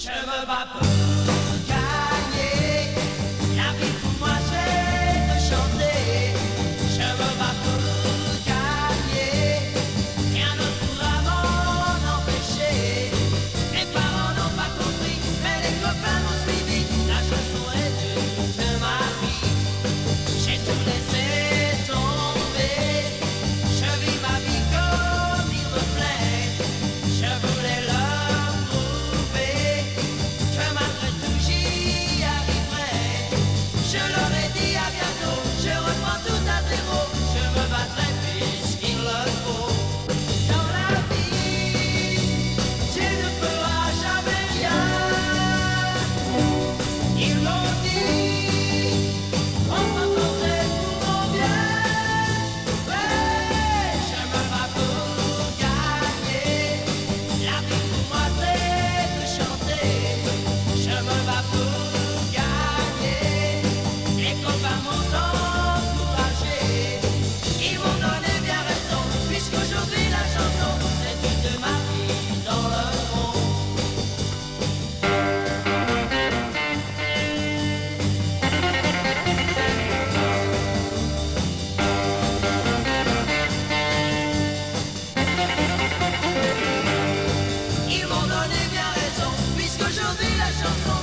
Je me lo metía chanson,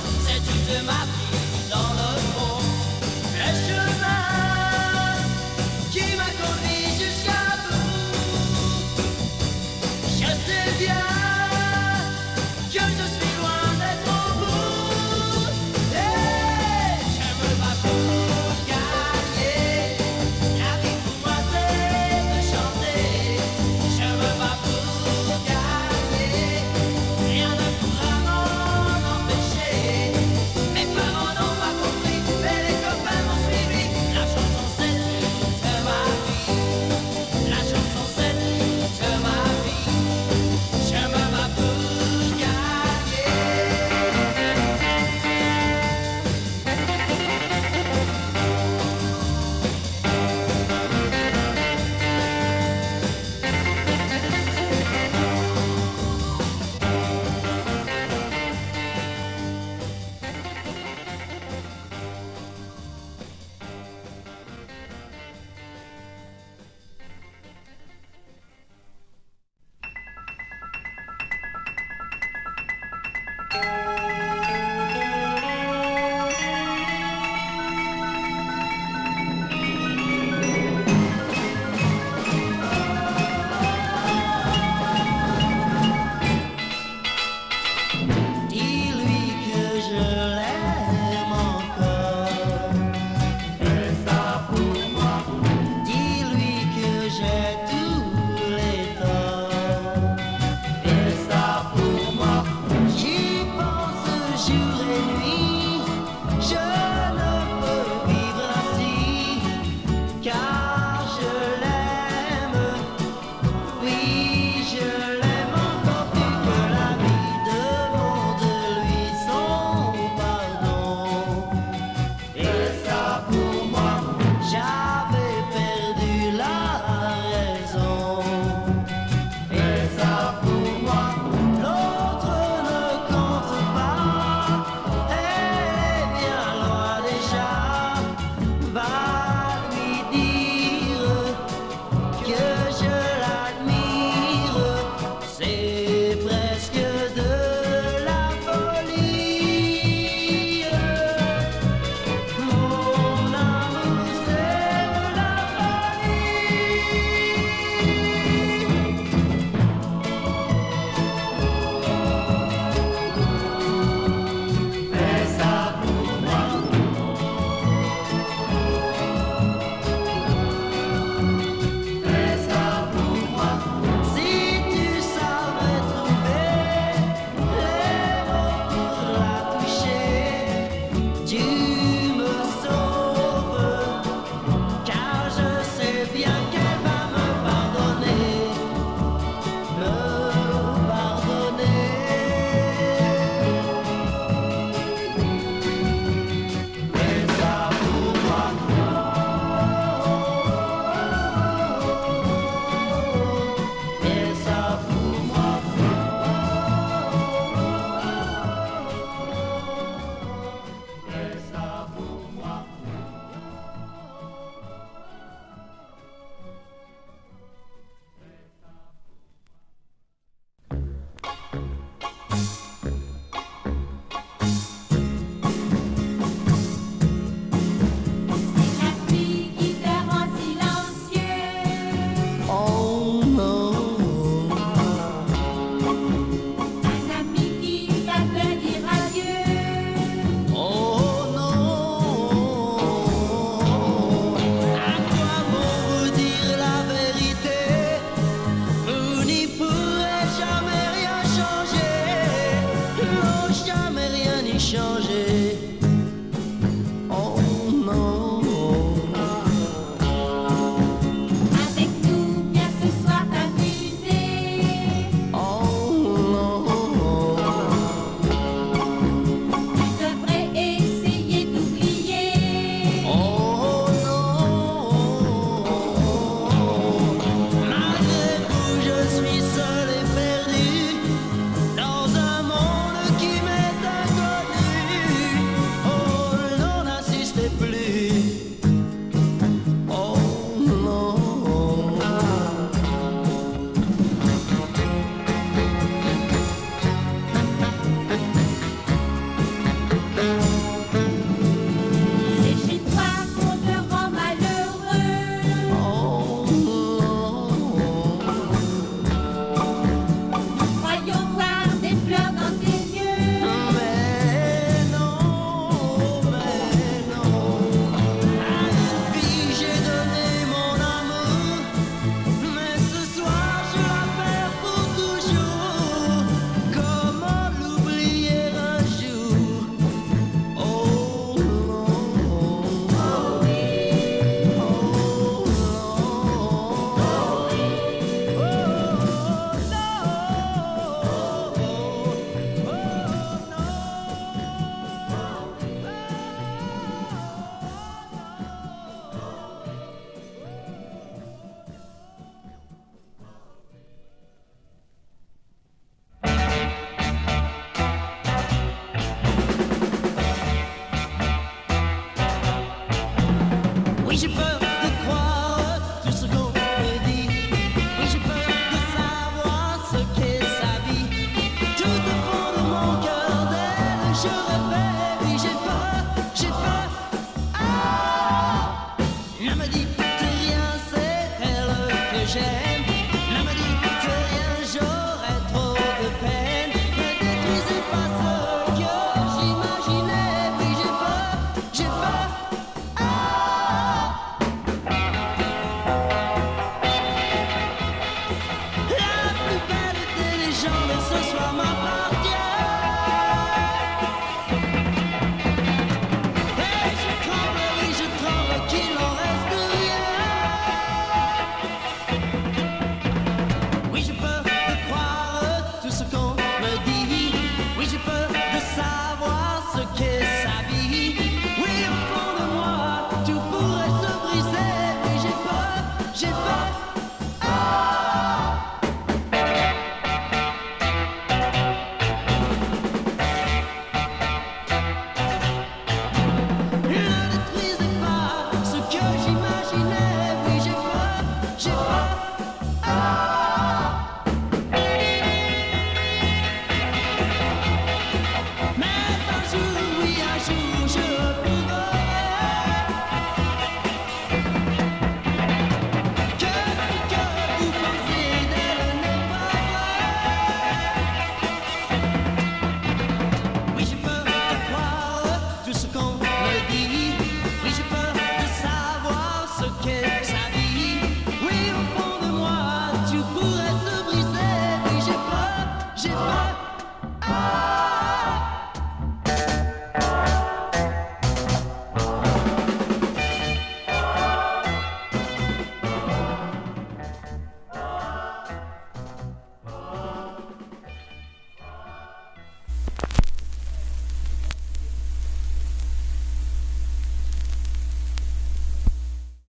J'ai